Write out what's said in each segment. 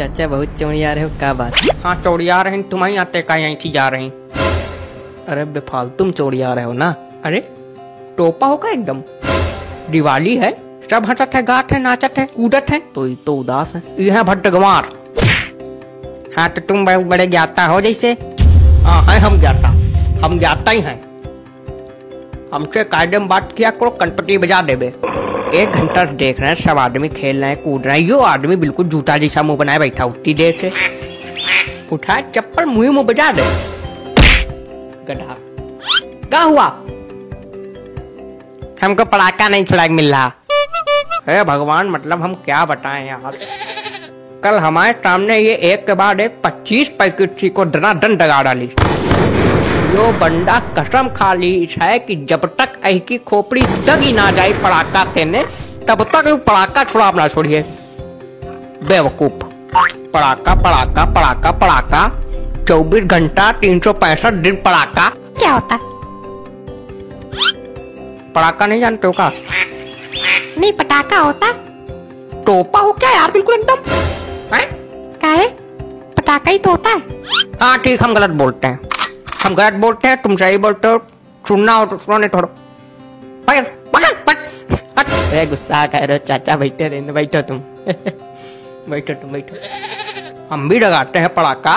चाचा बहुत चौड़िया रहे हो क्या बात? हाँ चौड़िया रहे, तुम्हारी आते का यहीं थी जा रही अरे बेफालतू में चौड़िया रहे हो ना? अरे, टोपा होगा एकदम। दिवाली है, सब हंसत है, गात है, नाचत है, कूदत है। तो ये तो उदास है। यह भट्टगवार। हाँ तो तुम बड़े बड़े ज्ञाता हो जैसे। हाँ है, हम ज्ञाता। हम ज्ञाता ही हैं। हमसे कायदे में बात किया करो, कनपटी बजा देबे। एक घंटा देख रहे हैं, सब आदमी खेल रहे हैं, कूद रहे हैं। यो आदमी बिल्कुल जूता जैसा मुँह बनाए बैठा, उतनी देर से। उठा, चप्पल मुँह मुँह बजा दे। गधा। क्या हुआ? हमको पड़ाका नहीं छुड़ा मिल रहा। हे भगवान मतलब हम क्या बताएँ यार? कल हमारे सामने ये एक के बाद एक पच्चीस पैकेट थी को दन डगा डाली। यो बंदा कसम खा ली है कि जब तक ऐ की खोपड़ी दगी ना जाए पड़ाका तेने तब तक वो पड़ाका छुड़ा ना छोड़िए। बेवकूफ़। पड़ाका पड़ाका पड़ाका पड़ाका। चौबीस घंटा तीन सौ पैंसठ दिन पड़ाका। क्या होता? है पड़ाका नहीं जानते हो का? नहीं पटाखा होता। टोपा हो क्या यार? बिल्कुल एकदम। हैं? है पटाखा ही तो होता है। हाँ ठीक हम गलत बोलते हैं। हम गलत बोलते हैं तुम सही बोलते हो। सुनना हो तो सुनो नहीं थोड़ा पकड़ पकड़ पकड़ अरे गुस्सा कर रहे हो चाचा बैठे रहने बैठो तुम। बैठो तुम बैठो। हम भी लगाते हैं पड़ाका।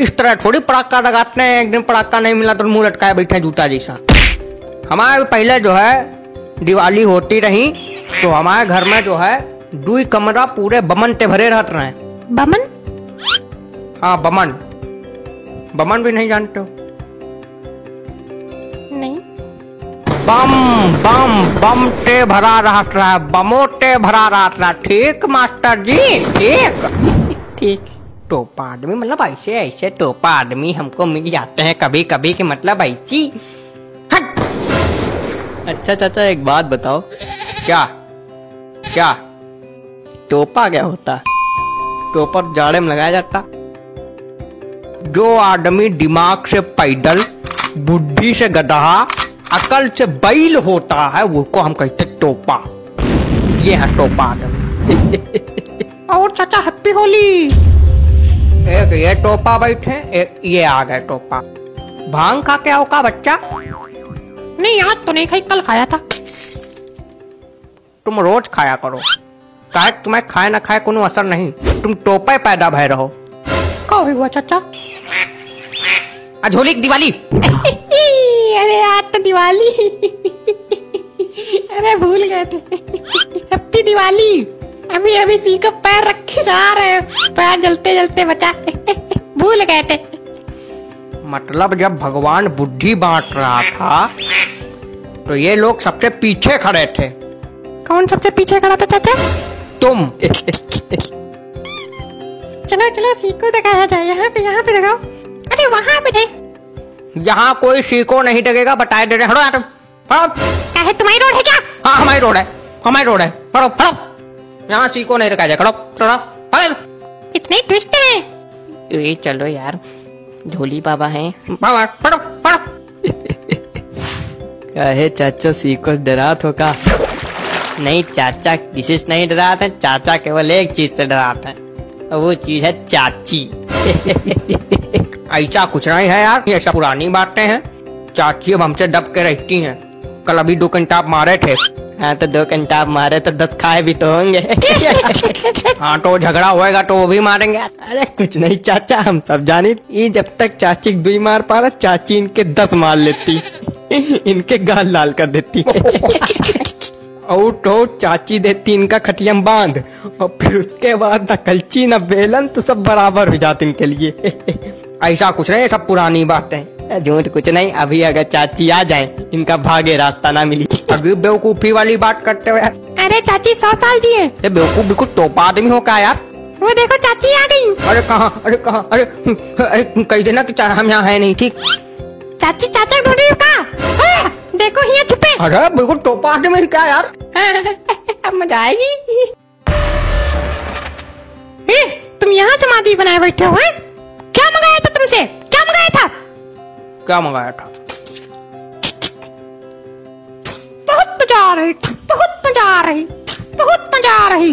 इस तरह थोड़ी पड़ाका लगाते हैं एक दिन पड़ाका नहीं मिला तो मुँह लटकाए बैठे जूता जैसा। हमारे पहले जो है दिवाली होती रही तो हमारे घर में जो है दुई कमरा पूरे बमन ते भरे रहते रहे बमन? हाँ बमन। बमन भी नहीं जानते हो? नहीं। बम बम बम ते भरा रहत रहा बमो ते भरा रहत रहा। ठीक मास्टर जी ठीक। ठीक। टोपा आदमी मतलब ऐसे ऐसे टोपा आदमी हमको मिल जाते हैं कभी कभी के मतलब ऐसी। अच्छा चाचा एक बात बताओ। क्या? क्या? टोपा क्या होता। है टोपर जाड़े में लगाया जाता? जो आदमी दिमाग से पैदल बुद्धि से गधा अकल से बैल होता है वो को हम कहते टोपा। ये है टोपा आदमी। और चाचा हैप्पी होली। एक ये टोपा बैठे एक ये आ गए टोपा। भाँग खा के आओ का बच्चा? नहीं आज तो नहीं खाई कल खाया था। तुम रोज खाया करो। काहे कि तुम्हें खाए ना खाए कोनो असर नहीं। तुम टोपे पैदा भय रहो। कब हुआ चाचा? आज होली की दिवाली। अरे आज तो दिवाली। अरे भूल गए थे। हैप्पी दिवाली। अभी अभी सी को पैर रखे जा रहे हैं। पैर जलते जलते बचा। भूल गए थे। मतलब जब भगवान बुद्धि बांट रहा था तो ये लोग सबसे पीछे खड़े थे। कौन सबसे पीछे खड़ा था चाचा? तुम। चलो चलो सीखो को दिखाया जाए। यहाँ पे यहाँ पे लगाओ। अरे वहाँ पे नहीं यहाँ कोई सीको नहीं लगेगा बताए दे रहे हटो यार फड़ो क्या है तुम्हारी रोड है क्या? हाँ हमारी रोड है। हमारी रोड है। फड़ो फड़ो यहाँ सीको नहीं रखा जाए खड़ो फड़ो इतने ट्विस्ट है। ये चलो यार। झोली बाबा हैं। फड़ो फड़ो फड़ो कहे चाचा सीको डरा तो का? नहीं चाचा किसी से नहीं डराते हैं, चाचा केवल एक चीज़ से डराते हैं। वो चीज़ है चाची। ऐसा कुछ नहीं है यार ये सब पुरानी बातें हैं। चाची अब हमसे दब के रहती हैं। कल अभी दो घंटा मारे थे। हाँ तो दो घंटा आप मारे तो दस खाए भी तो होंगे। हाँ तो झगड़ा होएगा तो वो भी मारेंगे। अरे कुछ नहीं चाचा हम सब जानी ये जब तक चाची दुई मार पा रहा चाची इनके दस मार लेती। इनके गाल लाल कर देती। और तो चाची देती इनका खटियम बाँध। और फिर उसके बाद न कलची न बेलन तो सब बराबर हो जाते इनके लिए। ऐसा कुछ नहीं सब पुरानी बातें। झूठ कुछ नहीं अभी अगर चाची आ जाए इनका भागे रास्ता ना मिली। अभी बेवकूफ़ी वाली बात करते हुए यार। अरे चाची सौ साल जी है। बेवकूफ़ बिल्कुल टोपा आदमी हो क्या यार? वो देखो चाची आ गई। अरे कहाँ अरे कहाँ अरे अरे कह देना कि हम यहाँ है नहीं ठीक? चाची चाचा ढूंढ का हाँ, देखो यहाँ छुपे। अरे बिल्कुल टोपा आदमी क्या यार? अब मज़ा आएगी। ए, तुम यहाँ समाधि बनाए बैठे हो हैं? क्या मंगाया था तुमसे? क्या मंगाया था? क्या मंगाया था? बहुत मज़ा आ रही बहुत मज़ा आ रही बहुत मज़ा आ रही।